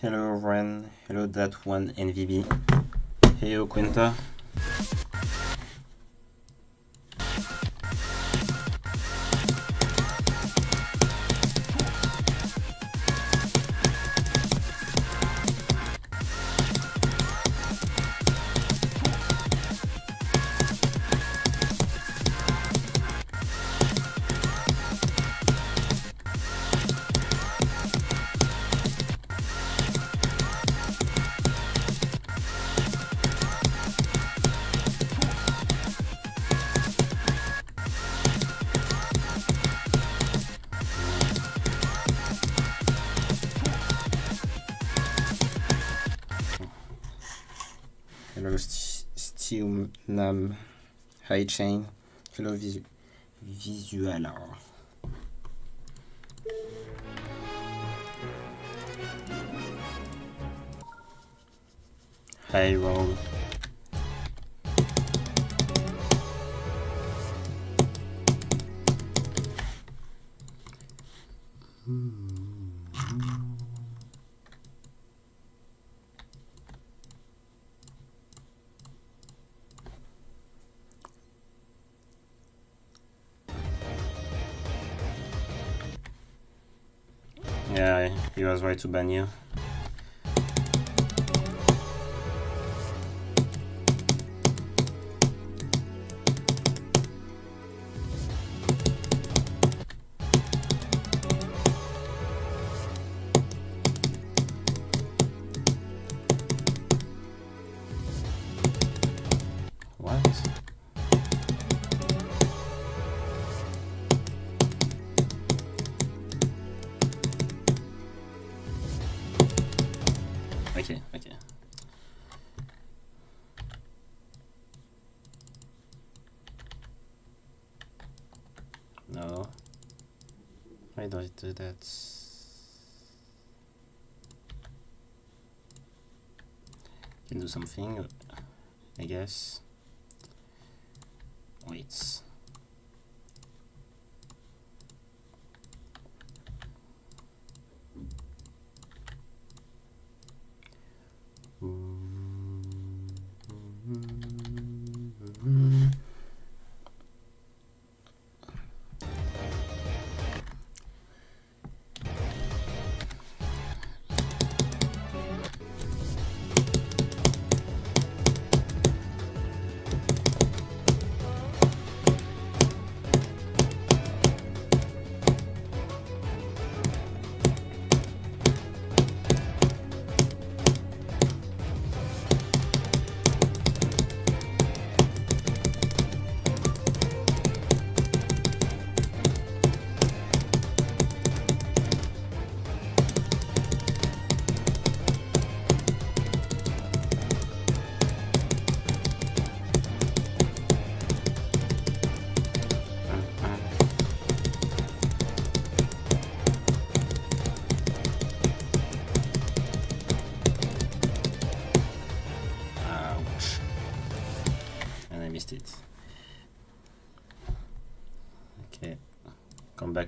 Hello Ren, hello that one NVB. Hey Quinta. High Chain. Hello Visu Visual. Hi Roll. To ban Does do that? Can do something, I guess. Wait.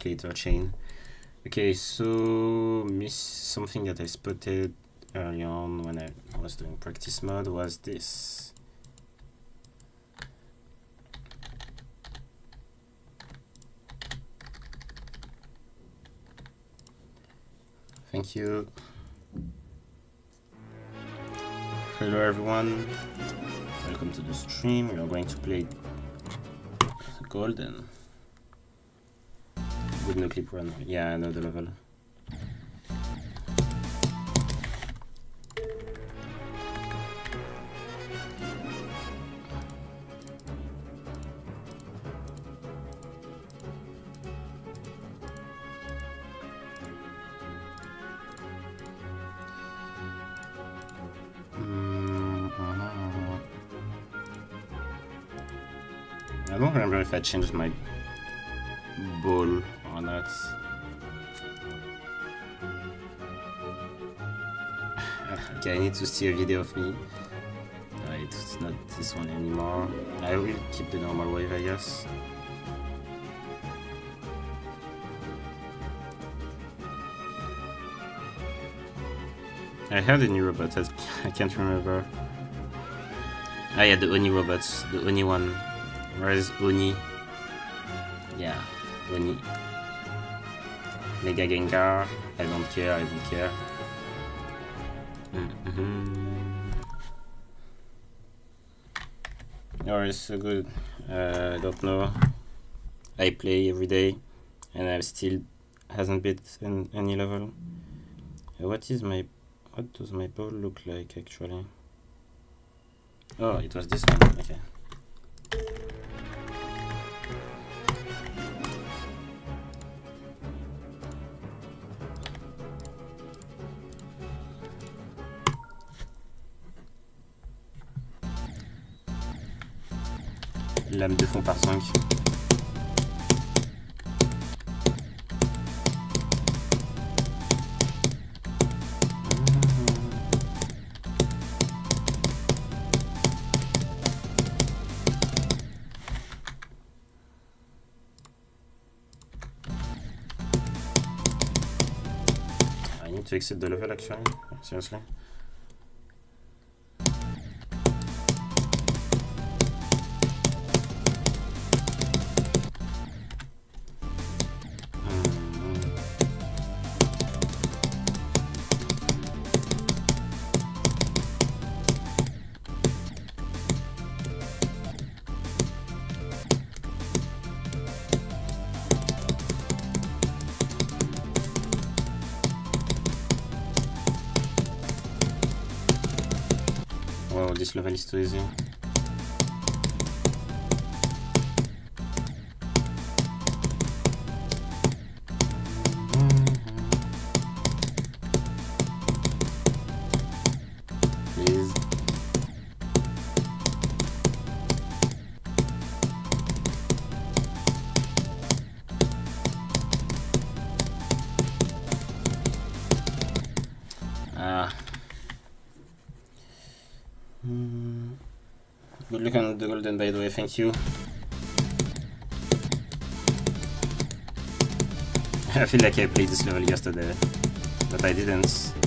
Later, chain. Okay, so miss something that I spotted early on when I was doing practice mode was this. Thank you. Hello everyone, welcome to the stream. We are going to play Golden. No clip run. Yeah, I know the level. Mm, mhm. I don't remember if I changed my ball or okay, I need to see a video of me. Right, it's not this one anymore. I will keep the normal wave, I guess. I had a new robot, I can't remember. Ah yeah, the Oni robots, the Oni one. Where is Oni? Yeah, Oni. Mega Gengar, I don't care, I don't care. Mm -hmm. Or it's so good. Uh, I don't know. I play every day, and I still hasn't beat any level. Uh, what is my what does my ball look like actually? Oh, it was this one. Okay. Lame de fond par 5. I need to exit the level actually, seriously. This golden by the way, thank you. I feel like I played this level yesterday, but I didn't.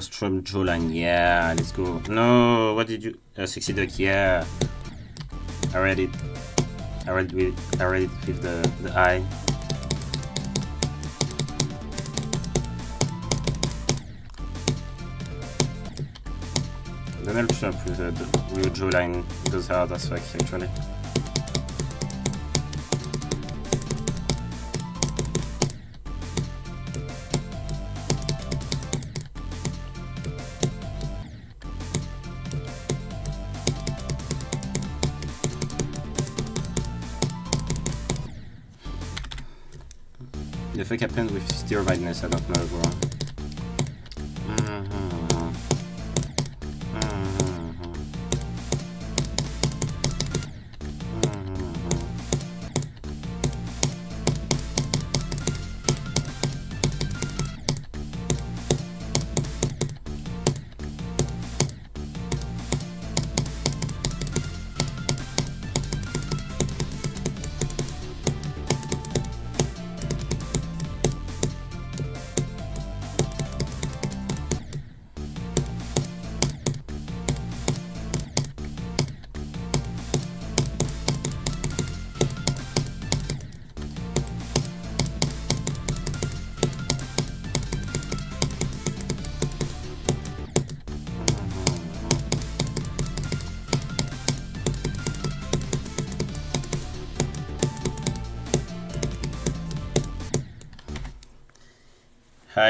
Trump jawline. Yeah, let's go. No, what did you? Uh, Sexy Duck. Yeah, I read it. I read with. I read it with the the eye. Donald Trump with the real jawline goes hard as fuck actually. Fuck happened with steroidness? I don't know, bro.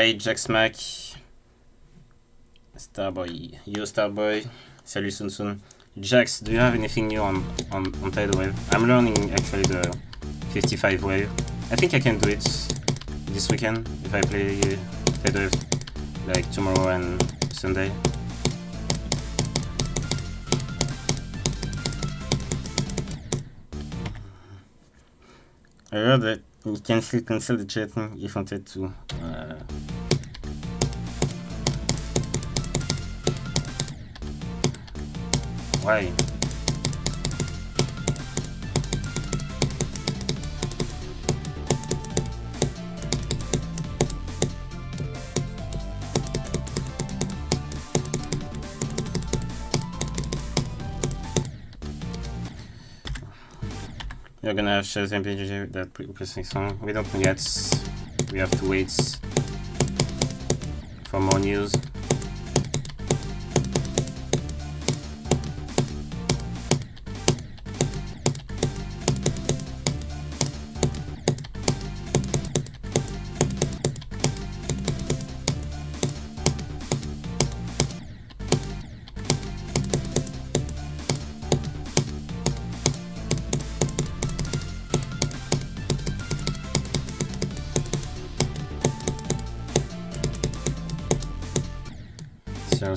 Hi Jack Smack. Starboy. Yo Starboy. Salut Sun Sun. Jax, do you have anything new on, on, on Tidal Wave? I'm learning actually the 55 wave. I think I can do it this weekend if I play tidal wave like tomorrow and Sunday. I heard that you can still cancel the chatting if you wanted to. Uh, why? You're gonna have Shazam PGG that pressing song. We don't know yet. We have to wait for more news.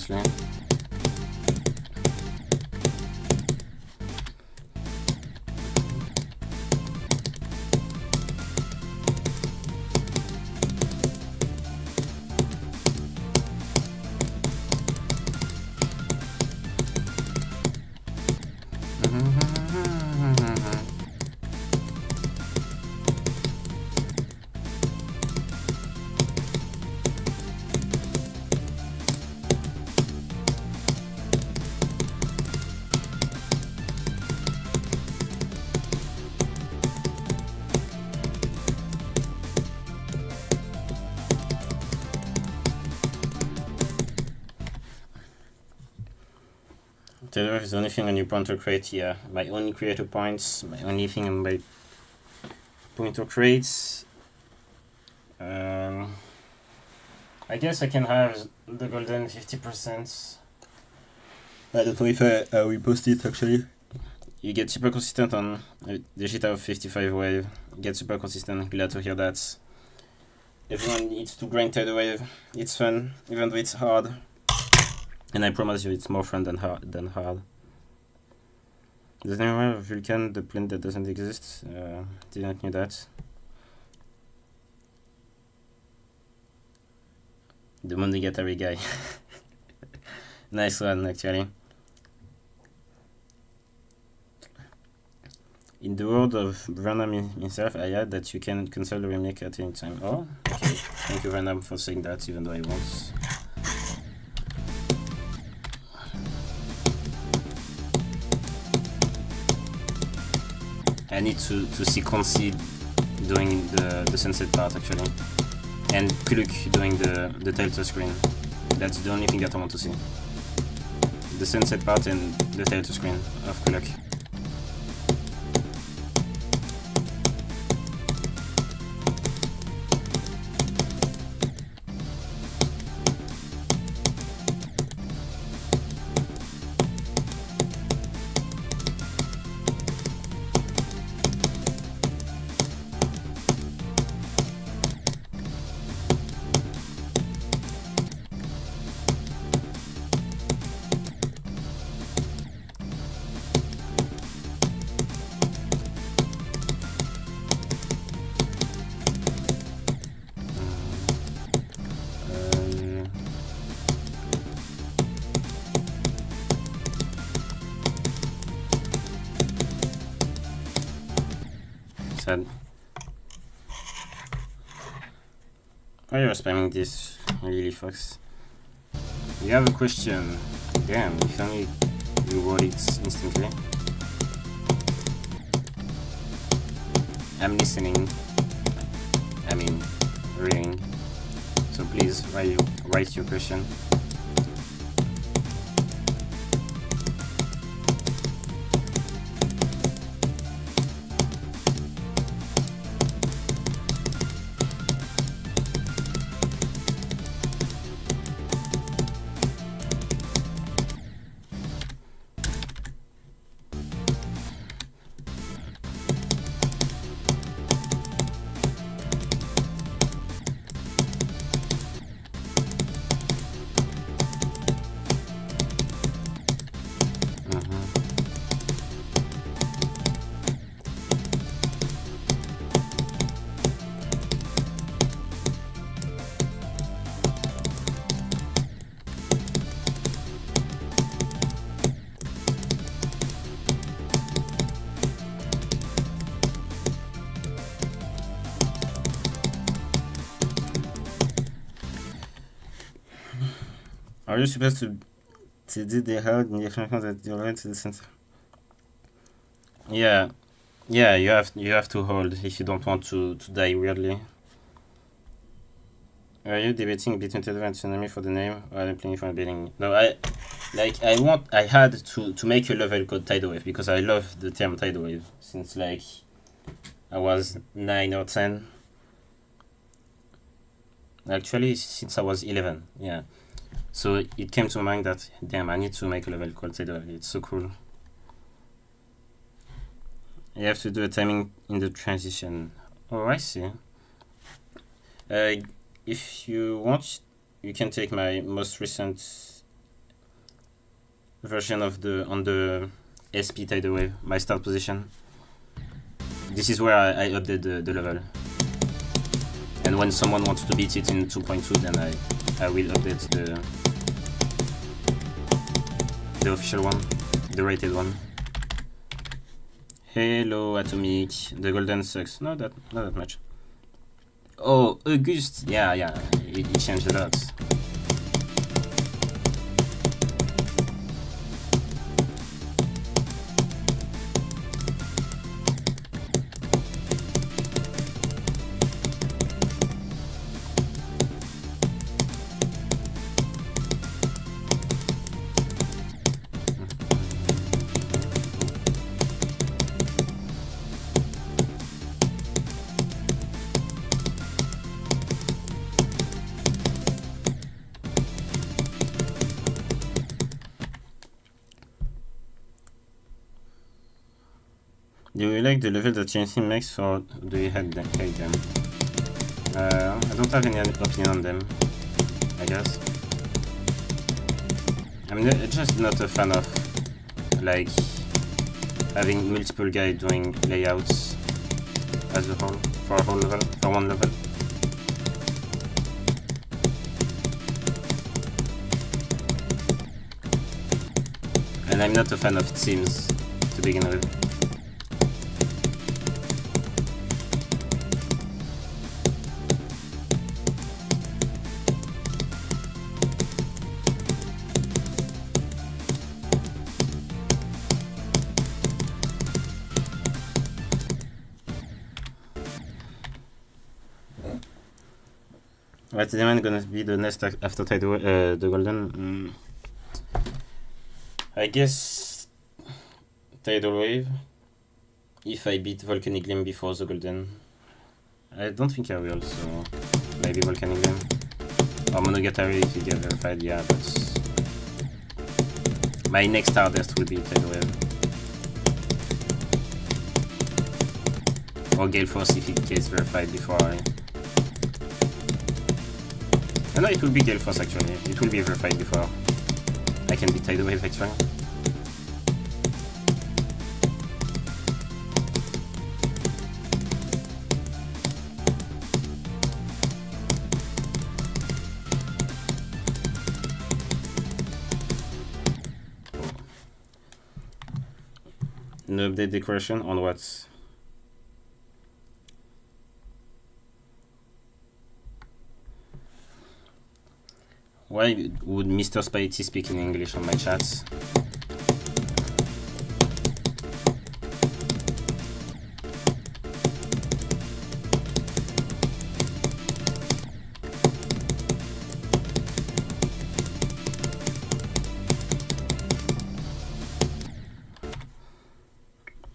Seriously. Is the only thing on your Pointercrate, yeah. My only creator points, my only thing on my pointer crates. Um, I guess I can have the golden 50%. I don't know if I, I will post it actually. You get super consistent on uh, the shit of 55 wave. You get super consistent, glad to hear that. Everyone needs to grind Tidal wave. It's fun, even though it's hard. And I promise you it's more fun than hard. Than hard. Does anyone have Vulcan, the planet that doesn't exist? Uh, didn't know that. The Monogatari guy. nice one, actually. In the world of Venom himself, I add that you can cancel the remake at any time. Oh, okay. Thank you, Venom, for saying that, even though I won't. I need to, to see Concy doing the, the sunset part actually. And Kuluk doing the, the title screen. That's the only thing that I want to see. The sunset part and the title screen of Kuluk. Spamming this, Lily Fox? You have a question. Damn, if only you wrote it instantly. I'm listening. I mean, reading. So please write, write your question. Are you supposed to to do the hold in different that right to the center? Yeah, yeah. You have you have to hold if you don't want to to die weirdly. Are you debating between Tether and Tsunami for the name, or are you playing for a building? No, I like I want I had to to make a level called Tidal Wave because I love the term Tidal Wave since like I was nine or ten. Actually, since I was eleven, yeah. So it came to mind that damn, I need to make a level called Wave. It's so cool. You have to do a timing in the transition. Oh, I see. Uh, if you want, you can take my most recent version of the on the SP tidal wave, my start position. This is where I, I update the, the level. And when someone wants to beat it in 2.2, then I, I will update the the official one, the rated one. Hello, Atomic. The golden sucks. Not that, not that much. Oh, August. Yeah, yeah. It, it changed a lot. Like the level that Chainsaw makes or do you hate them? Hate them? Uh, I don't have any opinion on them, I guess. I'm just not a fan of like having multiple guys doing layouts as a whole for a whole level for one level. And I'm not a fan of teams to begin with. What's the man gonna be the next after Tidal, uh, the Golden? Mm. I guess Tidal Wave. If I beat Volcanic Gleam before the Golden. I don't think I will, so maybe Volcanic Gleam. Or Monogatari if you get verified, yeah, but my next Stardust will be Tidal Wave. Or Gale Force if it gets verified before I no, it will be Force actually. It will be verified before I can be Tidal Wave actually. No update decoration on what? Why would Mr. Spaghetti speak in English on my chats?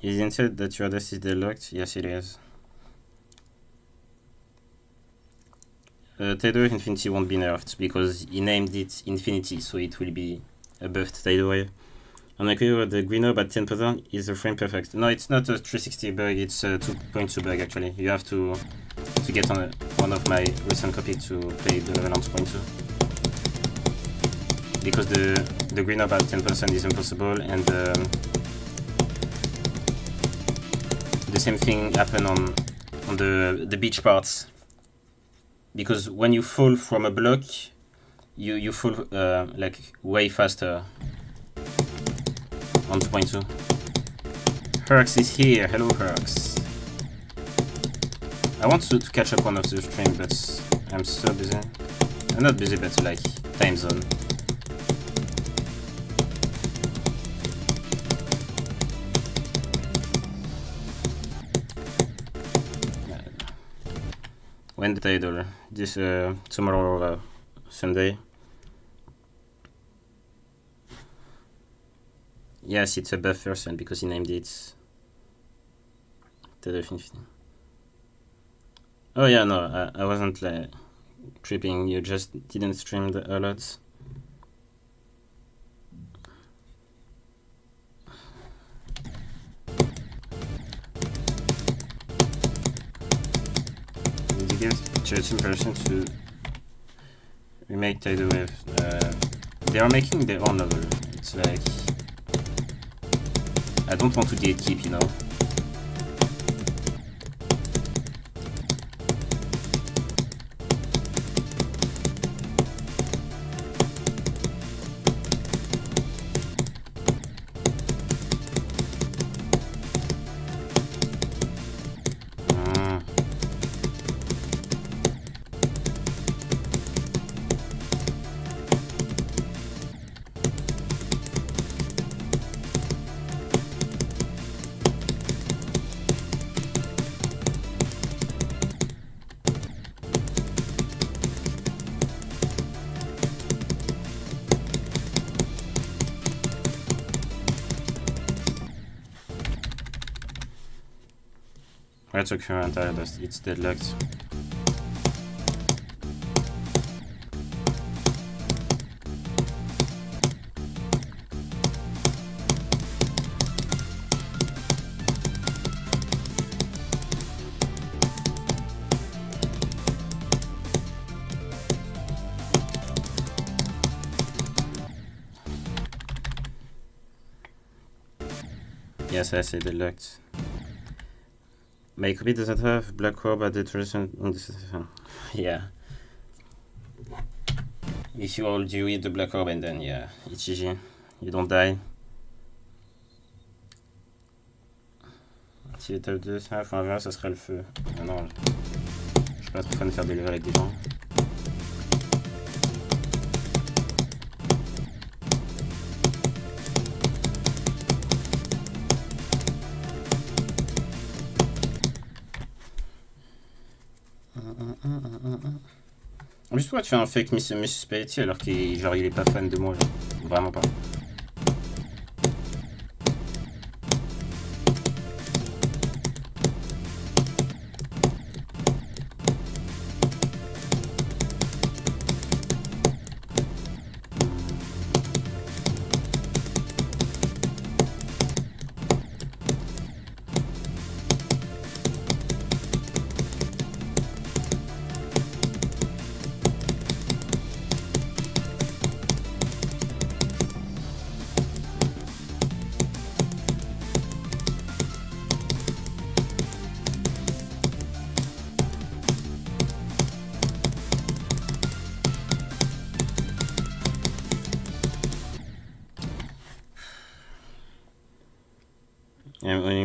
Is it that your desk is delocked? Yes, it is. Uh, Tidal Infinity won't be nerfed because he named it Infinity, so it will be a buffed Tidal Wave. I'm agree with the green orb at 10% is a frame perfect. No, it's not a 360 bug, it's a 2.2 bug actually. You have to to get on a, one of my recent copy to play the level on 2.2. Because the, the green orb at 10% is impossible and um, the same thing happened on on the the beach parts because when you fall from a block, you you fall uh, like way faster on 2.2. Herx is here. Hello, Herx. I want to, to catch up one of the stream, but I'm so busy. I'm not busy, but like time zone. When the title this uh, tomorrow uh, Sunday. Yes, it's above first and because he named it Title 15. Oh yeah, no, I, I wasn't like tripping. You just didn't stream the alerts. Game's chosen person to remake Tidal Wave. Uh, they are making their own level. It's like I don't want to gatekeep, you know. Retro current Stardust, it's deadlocked. Yes, I see the say My copy doesn't have Black Orb duration in this. Yeah. If you hold, you eat the Black Orb and then, yeah, it's GG. You don't die. Si l'étape 2, ça, verre, ça serait le feu. Ah non, je suis pas trop fan de faire des levels avec des gens. Pourquoi tu fais un fake Miss, Miss Spaghetti alors qu'il est pas fan de moi genre? Vraiment pas.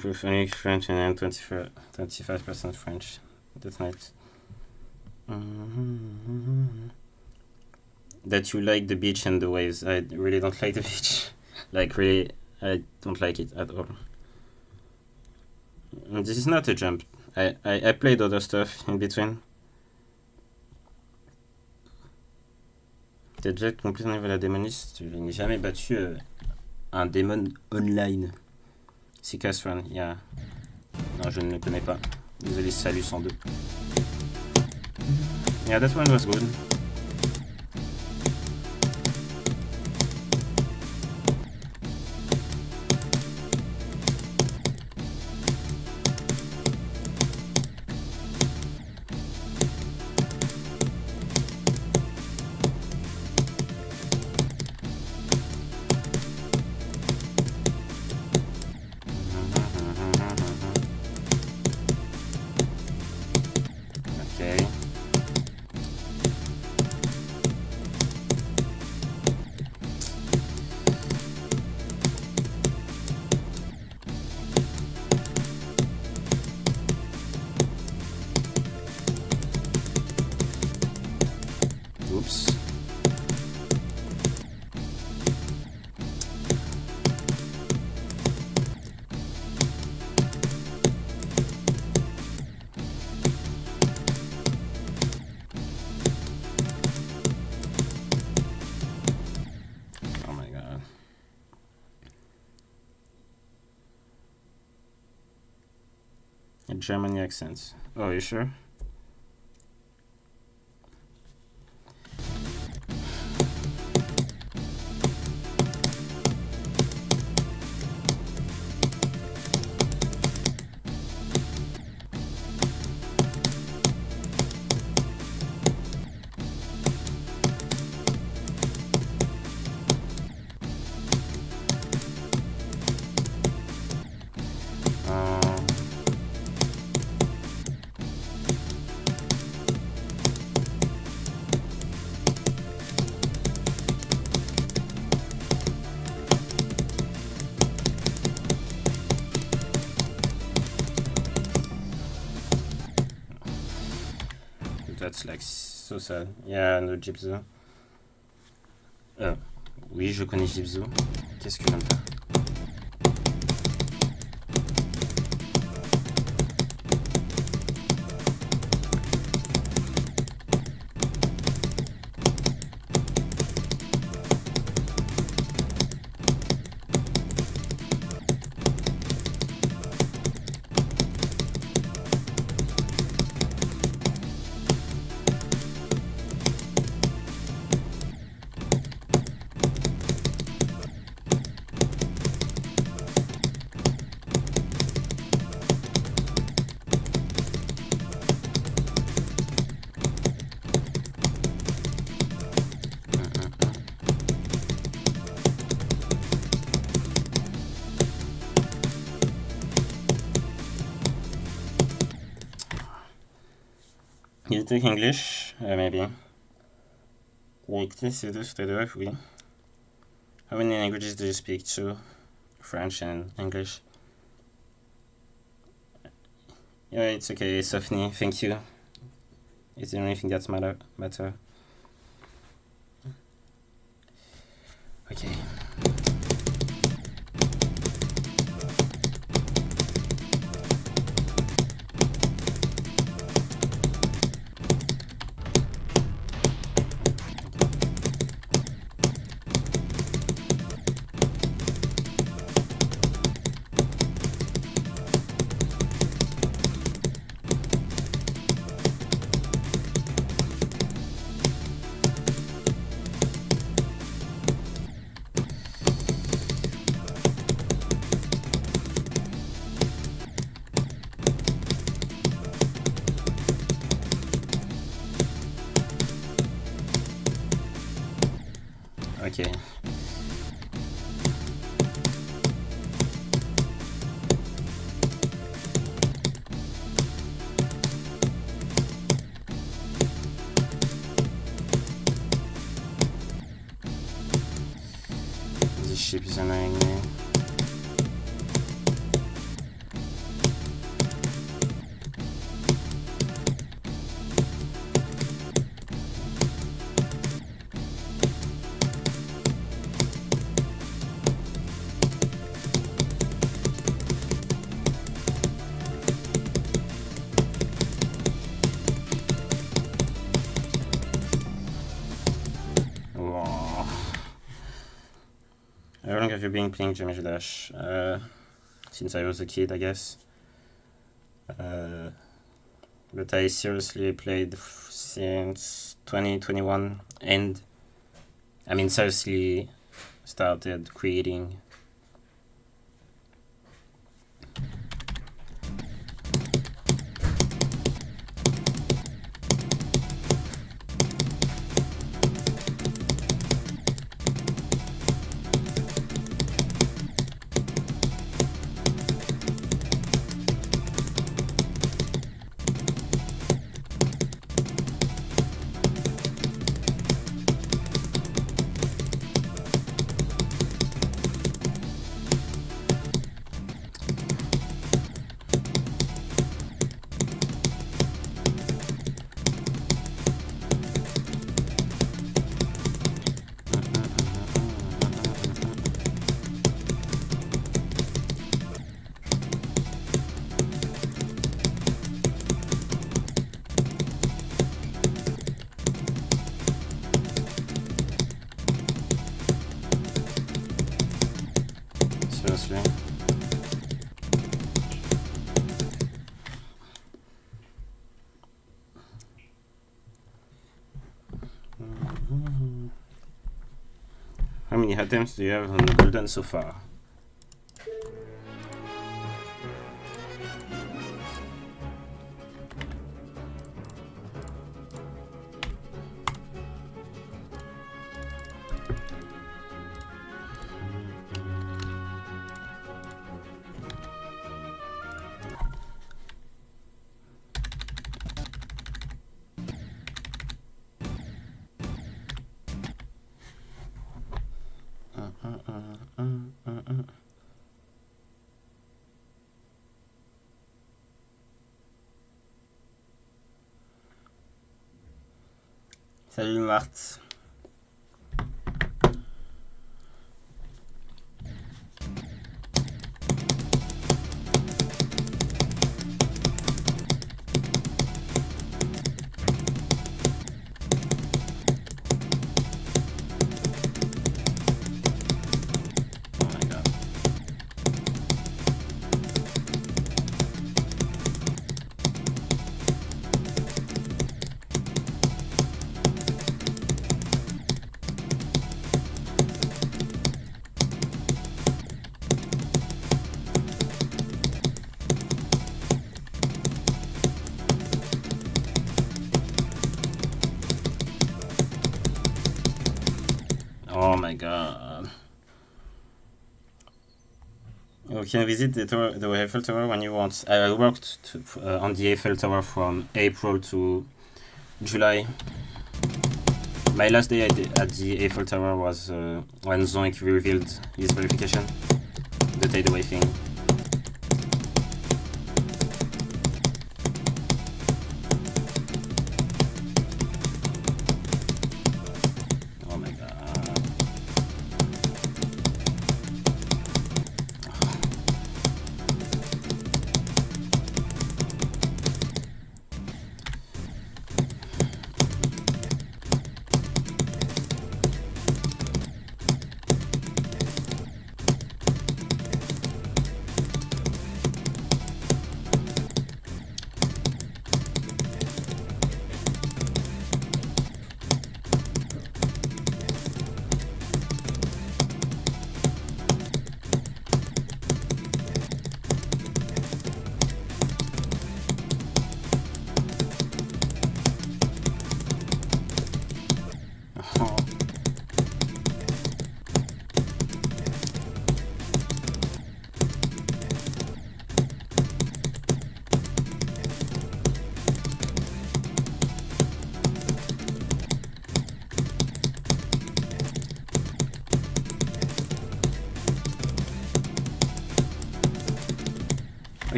Improve only French and I'm 25% French. That's nice. That you like the beach and the waves. I really don't like the beach. like really, I don't like it at all. This is not a jump. I, I, I played other stuff in between. T'as déjà complété un la démoniste Je n'ai jamais battu euh, un démon online. Sikas Run, yeah. Non, je ne le connais pas. Désolé, salut 102. Yeah, that one was good. Germany accents. Oh, you sure? So sad. Yeah, no Gypso. Euh, oui, je connais Gypso. Qu'est-ce que je viens take English, uh, maybe. Like this, it is the oui. How many languages do you speak to? French and English. Yeah, it's okay, Sophie. Thank you. Is there anything that's matter? Matter. Ship is annoying You been playing Geometry Dash? Uh, since I was a kid, I guess. Uh, but I seriously played since 2021 and I mean seriously started creating attempts do you have on Golden so far? My god. You can visit the, the Eiffel Tower when you want. I worked to, uh, on the Eiffel Tower from April to July. My last day at the, Eiffel Tower was uh, when Zoink revealed his verification, the takeaway thing.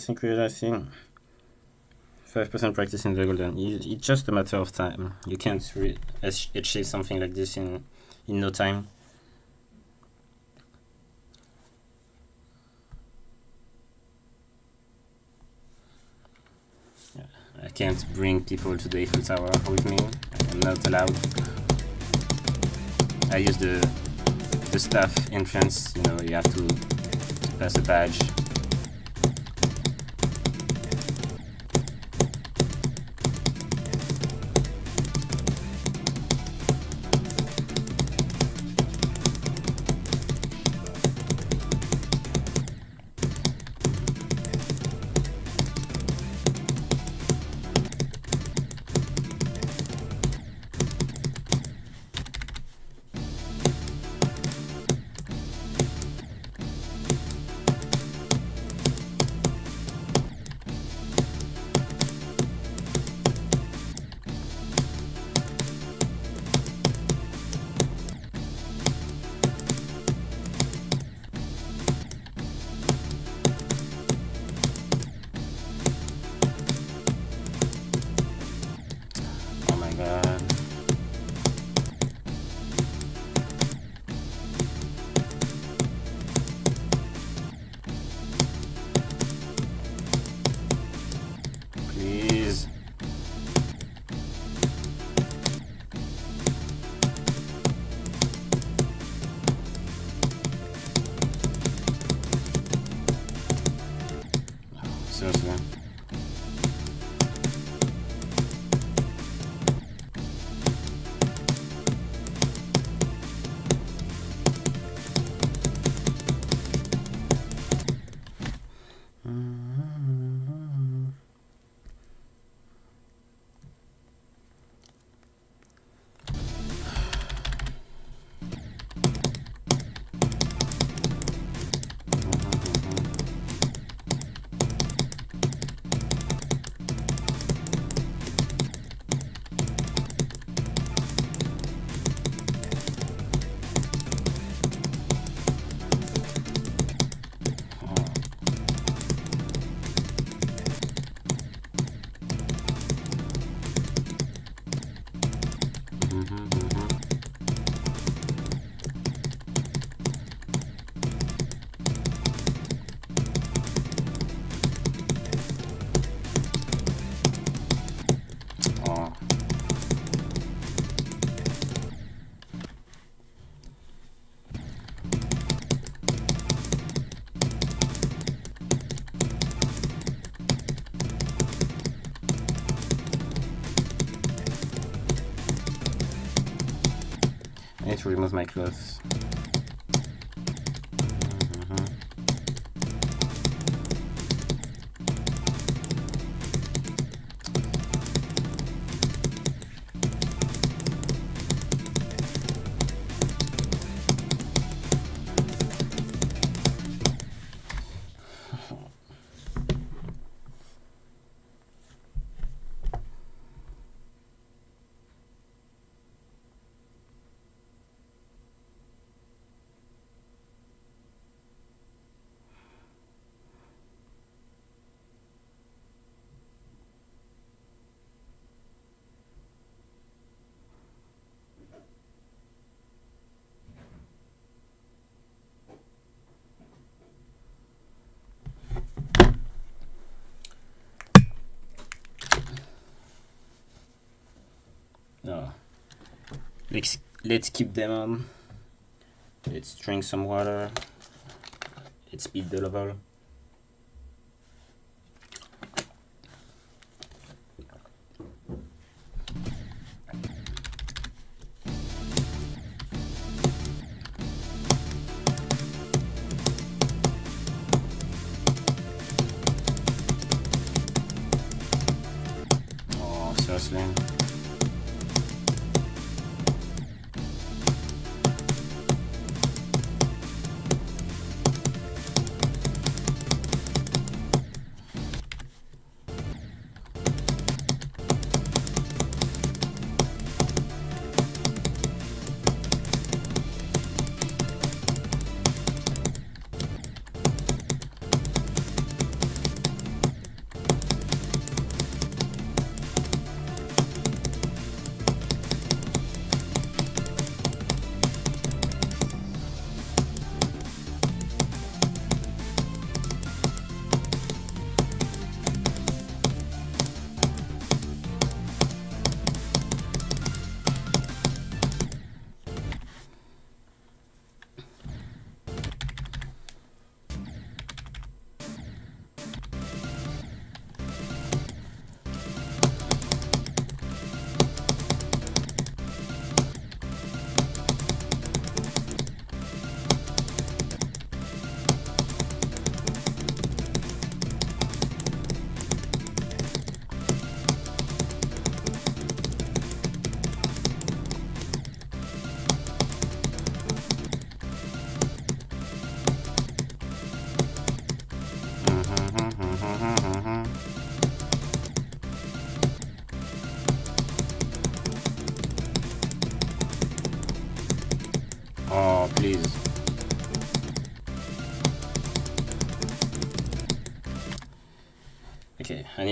Synchronizing. 5% practice in the golden. It's just a matter of time. You can't achieve something like this in, in no time. I can't bring people to the Eiffel Tower with me. I'm not allowed. I use the the staff entrance. You know, you have to pass a badge. To remove my. Let's let's keep them on. Let's drink some water. Let's beat the level.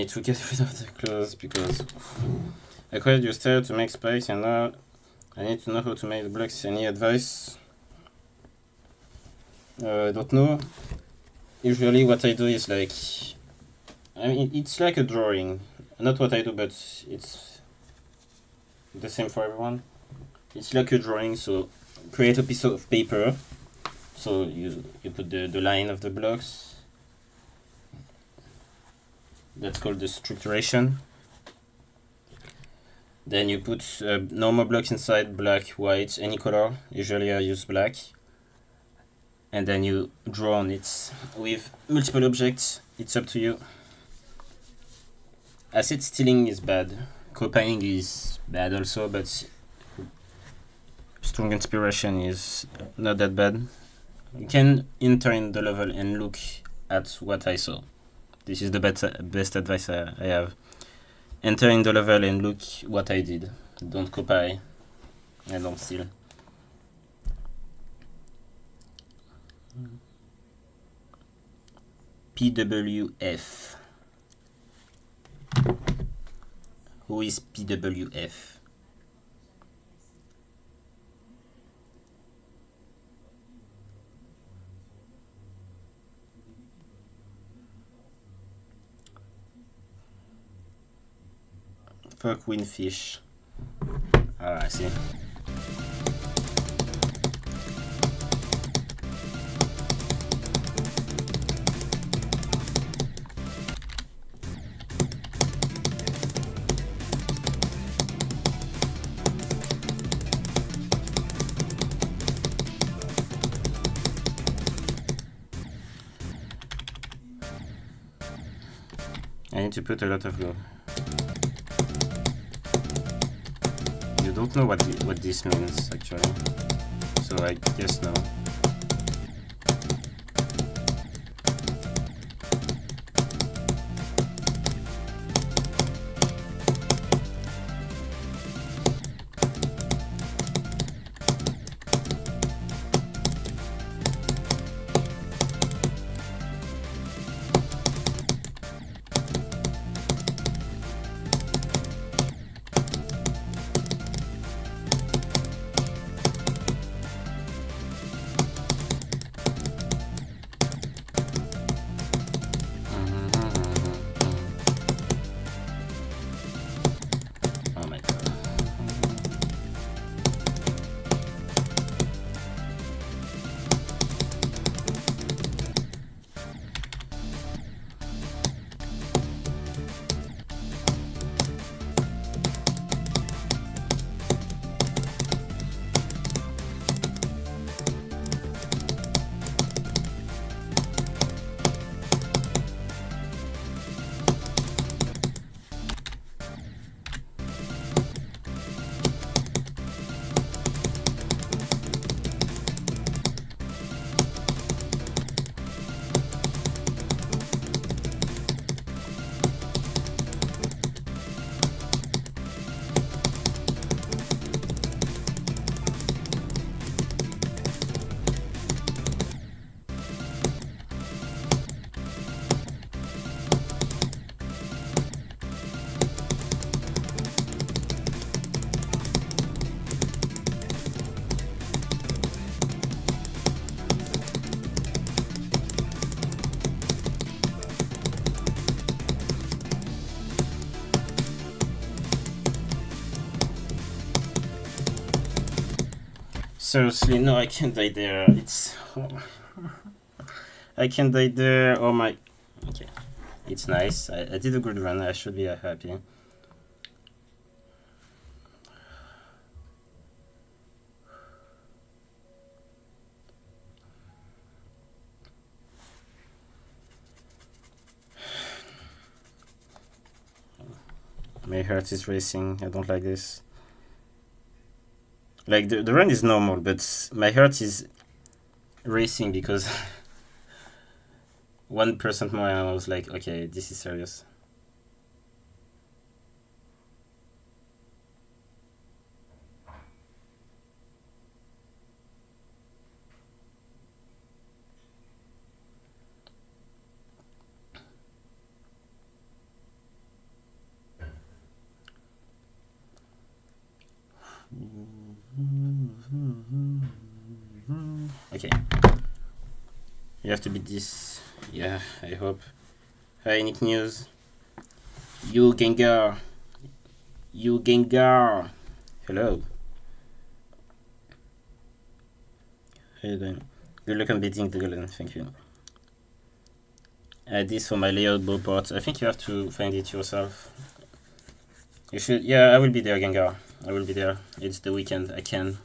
Need to get rid of the clothes because I created your style to make spikes and now I need to know how to make the blocks. Any advice? Uh, I don't know. Usually what I do is like, I mean, it's like a drawing. Not what I do, but it's the same for everyone. It's like a drawing, so create a piece of paper. So you, you put the, the line of the blocks. That's called the structuration. Then you put uh, normal blocks inside, black, white, any color. Usually I use black. And then you draw on it with multiple objects. It's up to you. Asset stealing is bad. Copying is bad also, but strong inspiration is not that bad. You can enter in the level and look at what I saw. This is the best, best advice I, I have. Enter in the level and look what I did. Don't copy and don't steal. PWF. Who is PWF? per queen fish. Alright, I see. I need to put a lot of glue. Don't know what what this means actually, so I guess no. Seriously, no, I can't die there. It's. I can't die there. Oh my. Okay. It's nice. I, I did a good run. I should be uh, happy. My heart is racing. I don't like this. Like the, the run is normal, but my heart is racing because one percent more and I was like, okay, this is serious. Okay. You have to be this. Yeah, I hope. Hi, Nick News. You Gengar. You Gengar. Hello. How you doing? Good luck on beating the golden. Thank you. Add this for my layout ballport. I think you have to find it yourself. You should. Yeah, I will be there, Gengar. I will be there. It's the weekend. I can.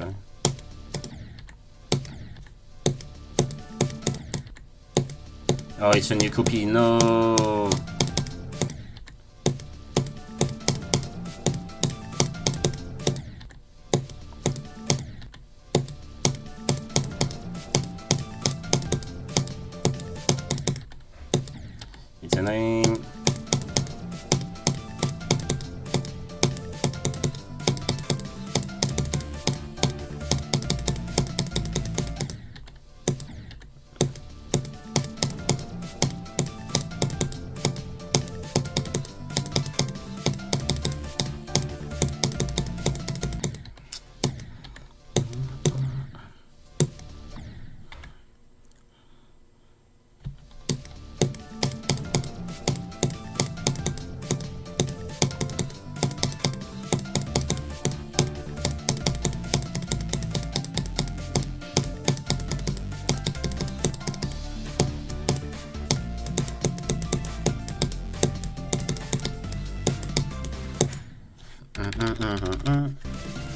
Actually. Oh, it's a new copy. No.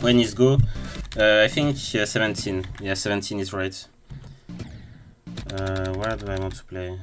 When is go? Uh, I think uh, 17. Yeah, 17 is right. Uh, where do I want to play?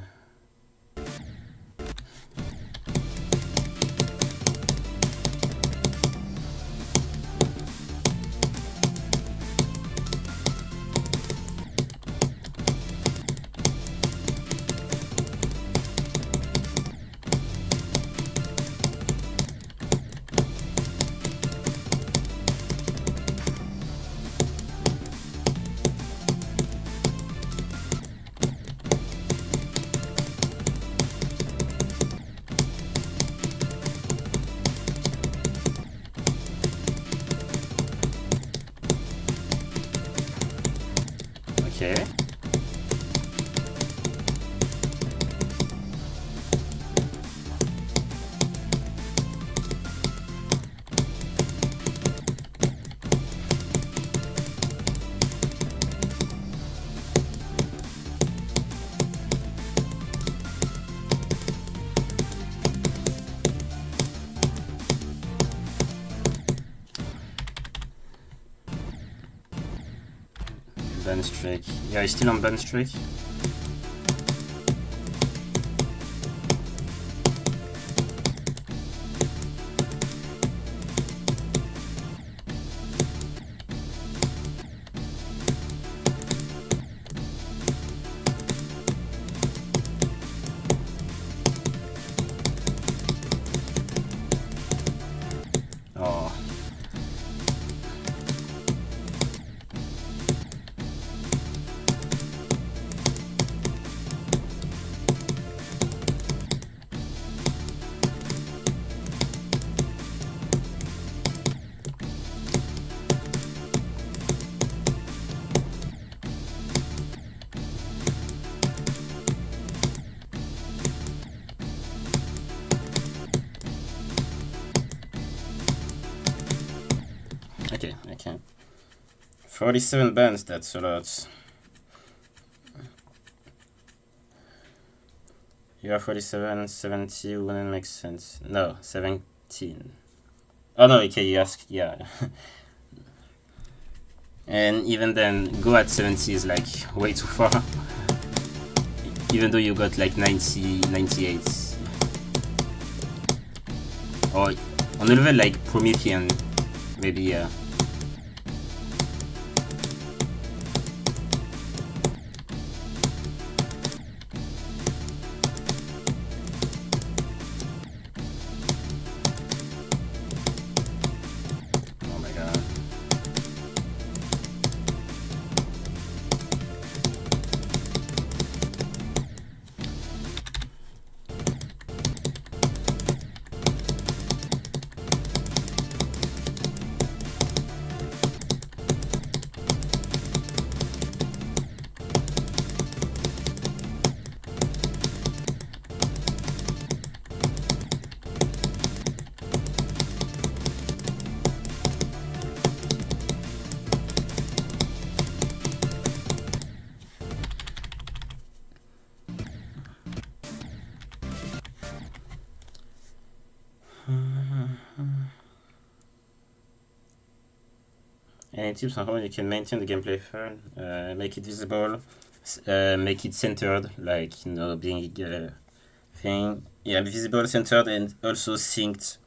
Yeah, he's still on ban streak. 47 bands, that's a lot. You are 47, 70 wouldn't make sense. No, 17. Oh no, okay, you ask, yeah. and even then, go at 70 is like way too far. even though you got like 90, 98. Or on a level like Promethean, maybe, yeah. Tips on how you can maintain the gameplay fun? Uh, make it visible, uh, make it centered, like you know, being uh, thing. Yeah, visible, centered, and also synced.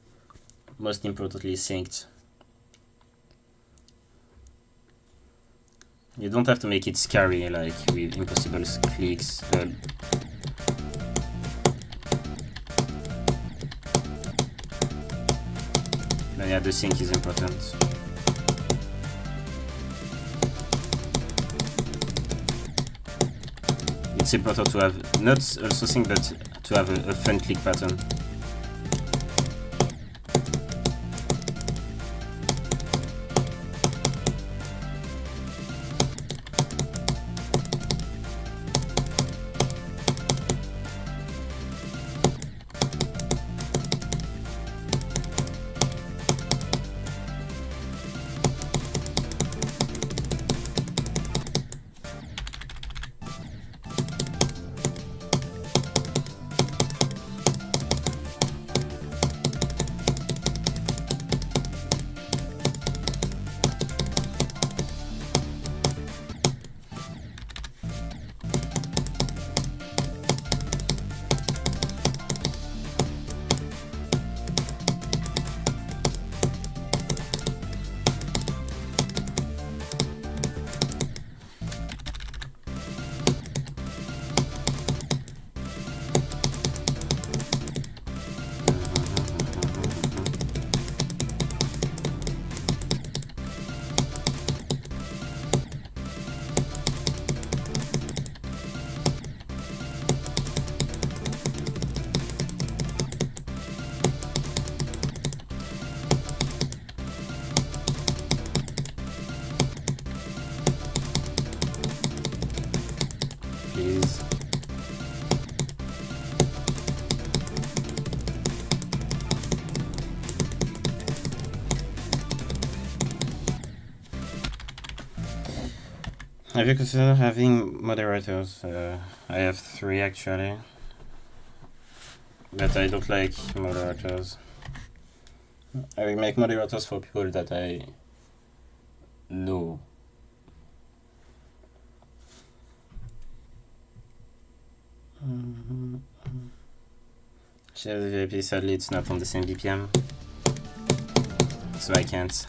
Most importantly, synced. You don't have to make it scary, like with impossible clicks. Uh, yeah, the sync is important. It's important to have not also sync, but to have a, a click pattern. Have you considered having moderators? Uh, I have three actually, but I don't like moderators. I will make moderators for people that I know. Mm-hmm. VIP sadly it's not on the same BPM, so I can't.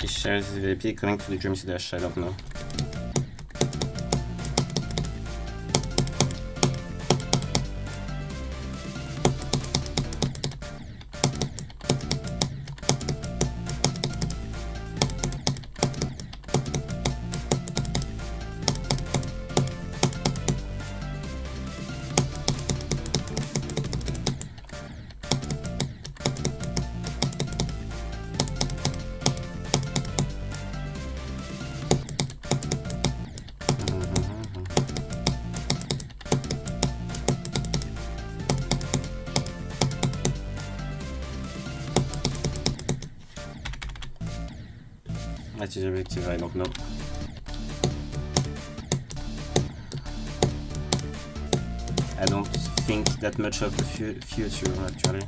He shares the VP coming to the Dream Dash, I don't know. I don't know. I don't think that much of the fu future actually.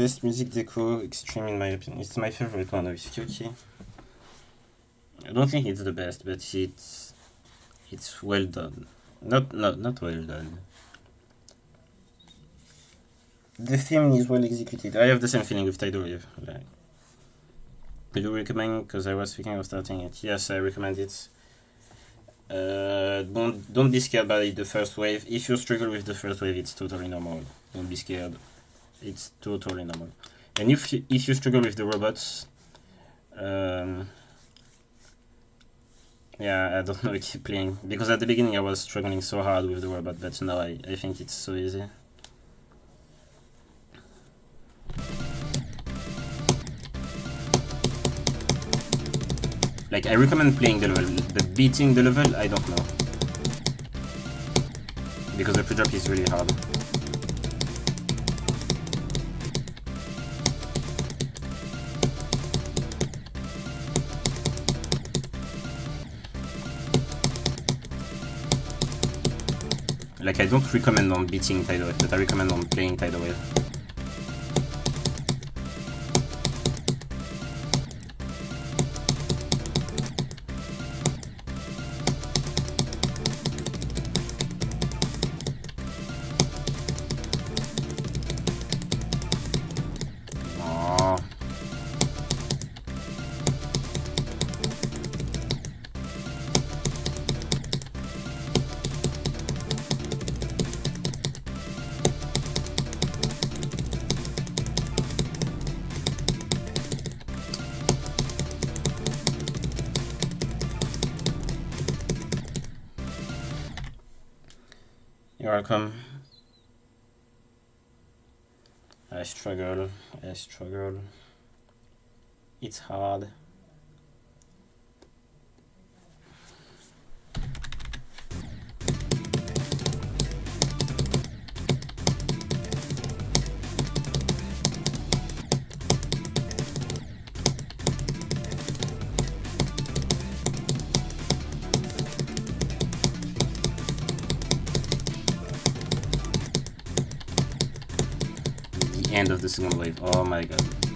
Best music deco extreme in my opinion. It's my favorite one of Kyuki. I don't think it's the best, but it's it's well done. Not not not well done. The theme is well executed. I have the same feeling with Tidal Wave. Like, do you recommend? Because I was thinking of starting it. Yes, I recommend it. Uh, don't don't be scared by the first wave. If you struggle with the first wave, it's totally normal. Don't be scared. It's totally normal. And if you, if you struggle with the robots, um, yeah, I don't know. I Keep playing because at the beginning I was struggling so hard with the robot, but now I I think it's so easy. Like, I recommend playing the level, but beating the level, I don't know. Because the pre-drop is really hard. Like, I don't recommend on beating Tidal Wave, but I recommend on playing Tidal Wave. I struggle. It's hard. End is gonna wave. Oh my god.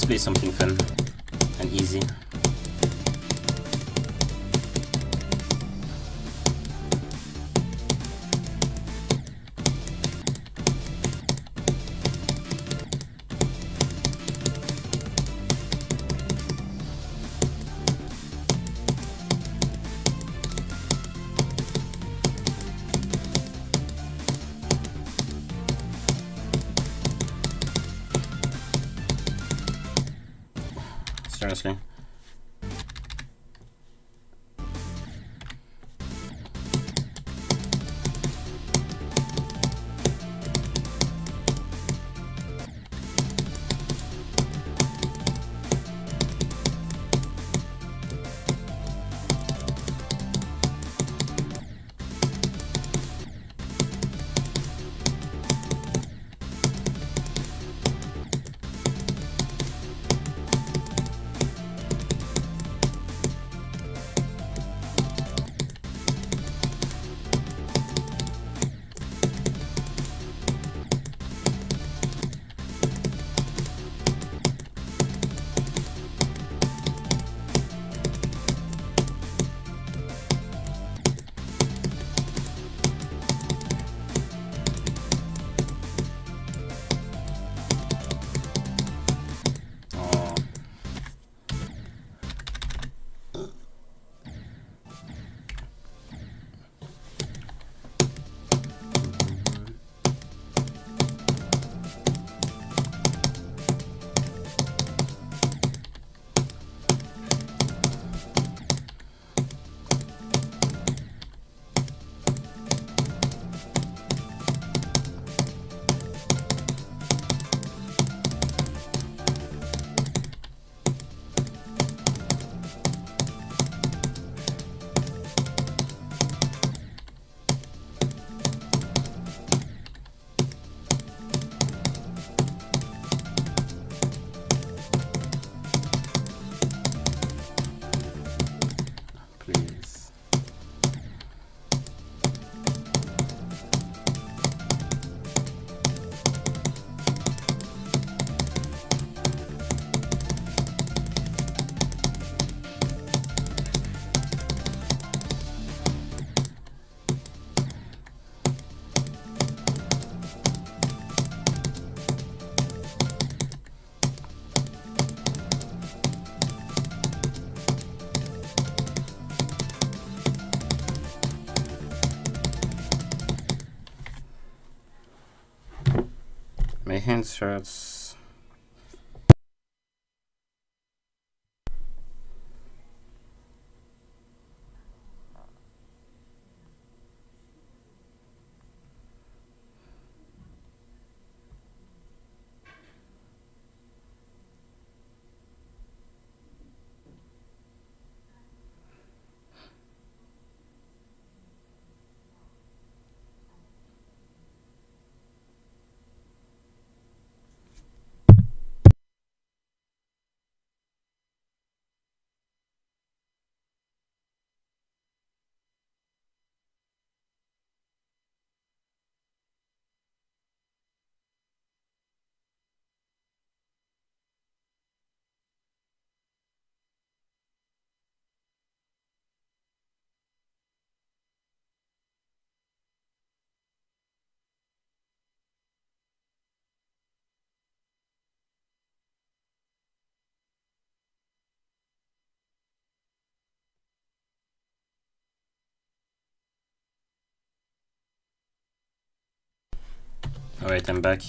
Let's play something fun and easy. Hands Alright, I'm back.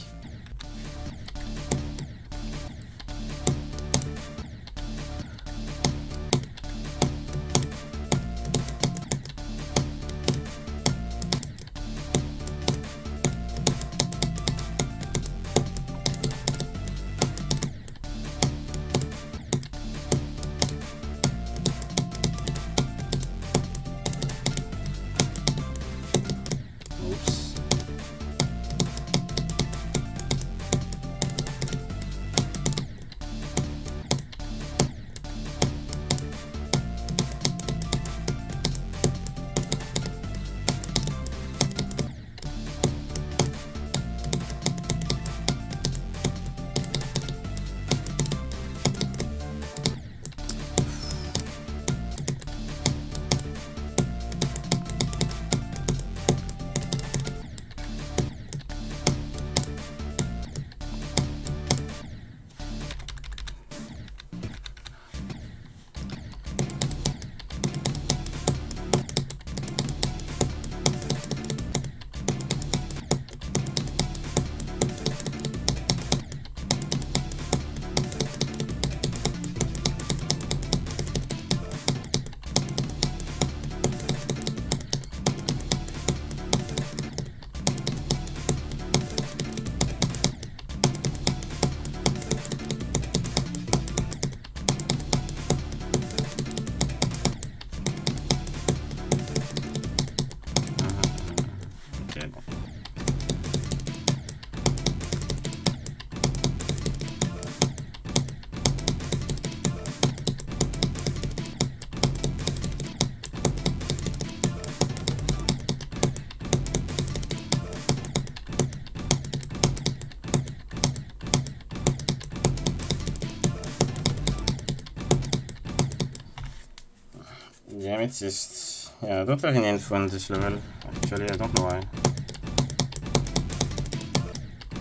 Just yeah. I don't have any info on this level. Actually, I don't know why.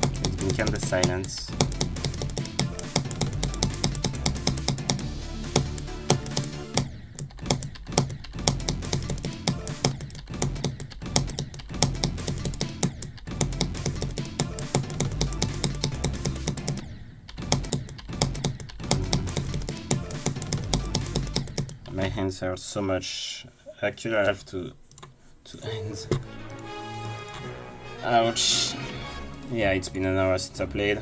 It's been kind of silence. Hands so much. Actually, I have to to end. Ouch. Yeah, it's been an hour since I played.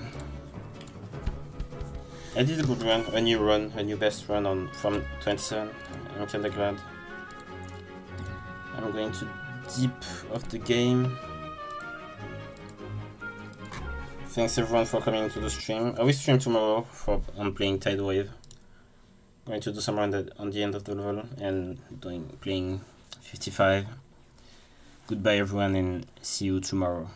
I did a good run, a new run, a new best run on from 27. I'm kinda glad. I'm going to deep of the game. Thanks everyone for coming to the stream. I will stream tomorrow for on playing Tidal Wave. Going to do some at, on the end of the level and doing playing 55. Goodbye everyone and see you tomorrow.